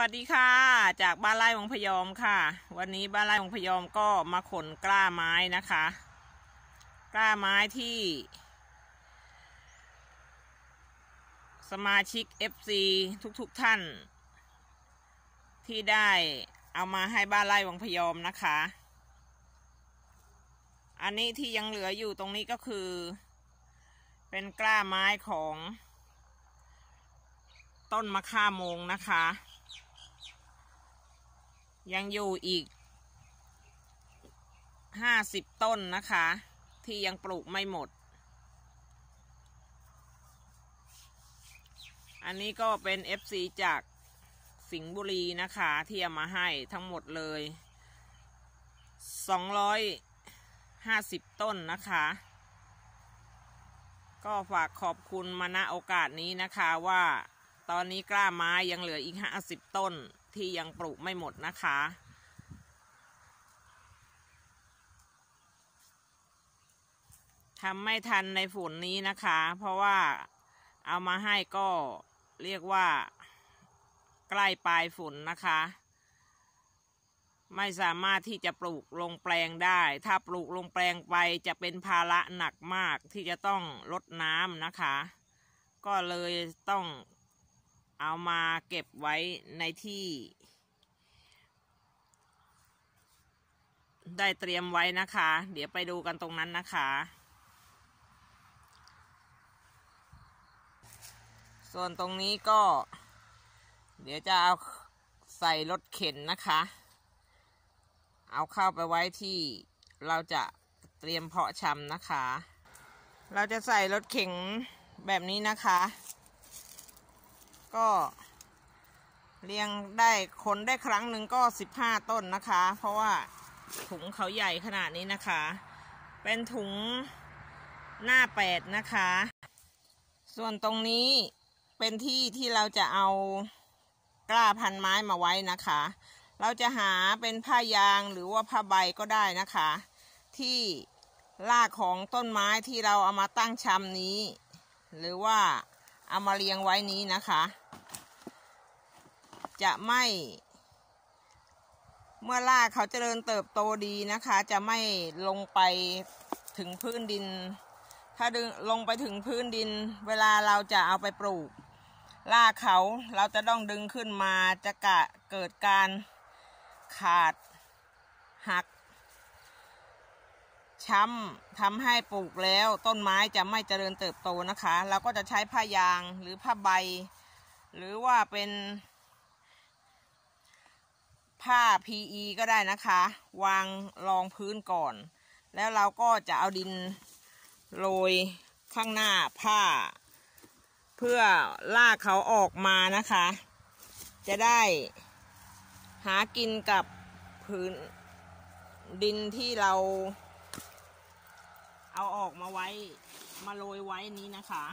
วัสดีค่ะ จากบ้านไร่วงพยอมค่ะ วันนี้บ้านไร่วงพยอมก็มาขนกล้าไม้นะคะ กล้าไม้ที่ สมาชิก FC ทุกๆทท่าน ที่ได้เอามาให้บ้านไร่วงพยอมนะคะ อันนี้ที่ยังเหลืออยู่ตรงนี้ก็คือ เป็นกล้าไม้ของ ต้นมะข่าโมงนะคะ ยังอยู่อีกห้าสิบต้นนะคะ ที่ยังปลูกไม่หมด อันนี้ก็เป็น FC จากสิงห์บุรีนะคะ ที่เอามาให้ทั้งหมดเลยสองร้อยห้าสิบต้นนะคะ ก็ฝากขอบคุณมาณโอกาสนี้นะคะว่า ตอนนี้กล้าไม้ยังเหลืออีกห้าสิบต้น ที่ยังปลูกไม่หมดนะคะ ทำไม่ทันในฝนนี้นะคะ เพราะว่าเอามาให้ก็เรียกว่า ใกล้ปลายฝนนะคะ ไม่สามารถที่จะปลูกลงแปลงได้ ถ้าปลูกลงแปลงไปจะเป็นภาระหนักมากที่จะต้องลดน้ำนะคะ ก็เลยต้อง เอามาเก็บไว้ในที่ ได้เตรียมไว้นะคะ เดี๋ยวไปดูกันตรงนั้นนะคะ ส่วนตรงนี้ก็ เดี๋ยวจะเอาใส่รถเข็นนะคะ เอาเข้าไปไว้ที่เราจะเตรียมเพาะชำนะคะ เราจะใส่รถเข็นแบบนี้นะคะ ก็เรียงได้คนได้ครั้งหนึ่งก็สิบห้าต้นนะคะ เพราะว่าถุงเขาใหญ่ขนาดนี้นะคะ เป็นถุงหน้าแปดนะคะ ส่วนตรงนี้เป็นที่ที่เราจะเอากล้าพันไม้มาไว้นะคะ เราจะหาเป็นผ้ายางหรือว่าผ้าใบก็ได้นะคะ ที่รากของต้นไม้ที่เราเอามาตั้งชำนี้ หรือว่า เอามาเรียงไว้นี้นะคะ จะไม่ เมื่อรากเขาเจริญเติบโตดีนะคะ จะไม่ลงไปถึงพื้นดิน ถ้าดึงลงไปถึงพื้นดิน เวลาเราจะเอาไปปลูกรากเขาเราจะต้องดึงขึ้นมาจะกะเกิดการขาดหัก ช้ำทำให้ปลูกแล้วต้นไม้จะไม่เจริญเติบโตนะคะ เราก็จะใช้ผ้ายางหรือผ้าใบ หรือว่าเป็นผ้า PE ก็ได้นะคะ วางรองพื้นก่อน แล้วเราก็จะเอาดินโรยข้างหน้าผ้า เพื่อลากเขาออกมานะคะ จะได้หากินกับพื้นดินที่เรา เอาออกมาไว้มาโรยไว้นี้นะคะ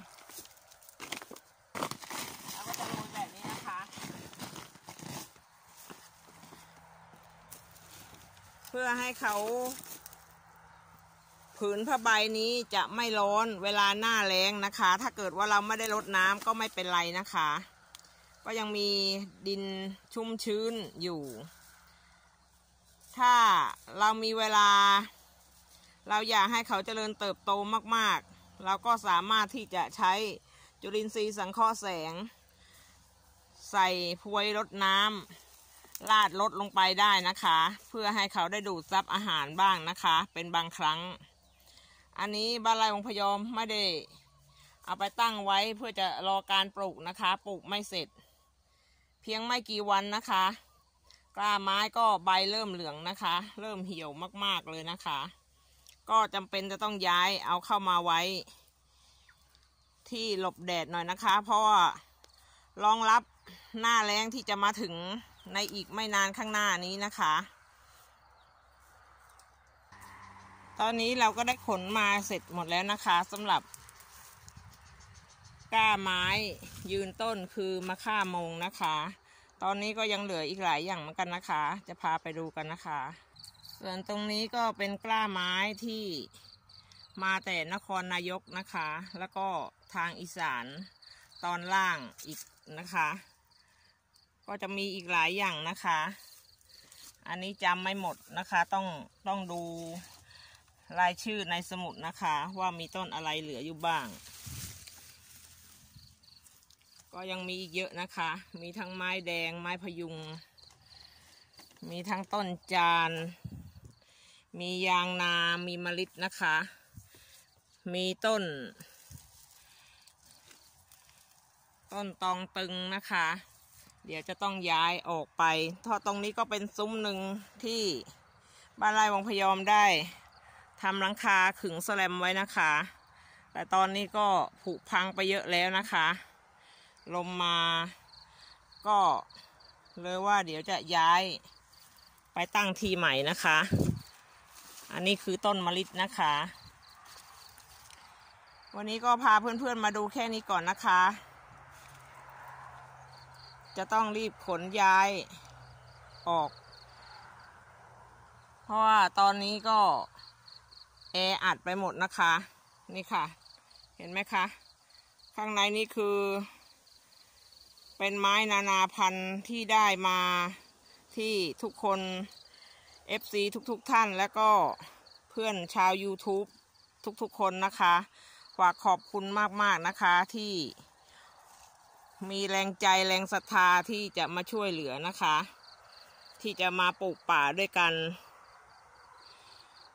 แล้วก็จะโรยแบบนี้นะคะ เพื่อให้เขา ผืนผ้าใบนี้จะไม่ร้อนเวลาหน้าแล้งนะคะ ถ้าเกิดว่าเราไม่ได้รดน้ำก็ไม่เป็นไรนะคะ ก็ยังมีดินชุ่มชื้นอยู่ ถ้าเรามีเวลา เราอยากให้เขาเจริญเติบโตมากๆ เราก็สามารถที่จะใช้จุลินทรีย์สังเคราะห์แสง ใส่พวยรดน้ำลาดลดลงไปได้นะคะ เพื่อให้เขาได้ดูดซับอาหารบ้างนะคะ เป็นบางครั้ง อันนี้บ้านไร่องพยอมไม่ได้เอาไปตั้งไว้เพื่อจะรอการปลูกนะคะ ปลูกไม่เสร็จ เพียงไม่กี่วันนะคะ กล้าไม้ก็ใบเริ่มเหลืองนะคะ เริ่มเหี่ยวมากๆเลยนะคะ ก็จำเป็นจะต้องย้ายเอาเข้ามาไว้ ที่หลบแดดหน่อยนะคะ เพราะว่ารองรับหน้าแรงที่จะมาถึงในอีกไม่นานข้างหน้านี้นะคะ ตอนนี้เราก็ได้ขนมาเสร็จหมดแล้วนะคะสำหรับก้าไม้ยืนต้นคือมะข่ามงนะคะ ตอนนี้ก็ยังเหลืออีกหลายอย่างเหมือนกันนะคะ จะพาไปดูกันนะคะ ส่วนตรงนี้ก็เป็นกล้าไม้ที่มาแต่นครนายกนะคะ แล้วก็ทางอีสานตอนล่างอีกนะคะ ก็จะมีอีกหลายอย่างนะคะ อันนี้จำไม่หมดนะคะ ต้องต้องดูรายชื่อในสมุดนะคะ ว่ามีต้นอะไรเหลืออยู่บ้าง ก็ยังมีอีกเยอะนะคะ มีทั้งไม้แดงไม้พยุง มีทั้งต้นจาน มียางนามีมะลินะคะ มีต้น ต้นตองตึงนะคะ เดี๋ยวจะต้องย้ายออกไปเพราะตรงนี้ก็เป็นซุ้มหนึ่งที่บ้านไร่วงพยอมได้ทำหลังคาขึงแสแลมไว้นะคะ แต่ตอนนี้ก็ผุพังไปเยอะแล้วนะคะ ลมมาก็เลยว่าเดี๋ยวจะย้ายไปตั้งทีใหม่นะคะ อันนี้คือต้นมะลินะคะ วันนี้ก็พาเพื่อนๆมาดูแค่นี้ก่อนนะคะ จะต้องรีบขนย้ายออก เพราะว่าตอนนี้ก็แออัดไปหมดนะคะ นี่ค่ะ เห็นไหมคะ ข้างในนี่คือ เป็นไม้นานาพันธุ์ที่ได้มาที่ทุกคน FC ทุกๆทท่านแล้วก็เพื่อนชาว YouTube ทุกๆคนนะคะฝากขอบคุณมากๆนะคะที่มีแรงใจแรงศรัทธาที่จะมาช่วยเหลือนะคะ ที่จะมาปลูกป่าด้วยกัน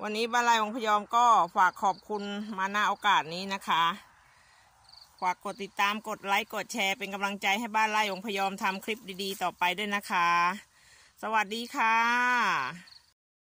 วันนี้บ้านไร่ของพยอมก็ฝากขอบคุณมาณโอกาสนี้นะคะฝากกดติดตามกดไลค์กดแชร์เป็นกำลังใจให้บ้านไร่ของพยอมทำคลิปดีๆ ต่อไปด้วยนะคะ สวัสดีค่ะ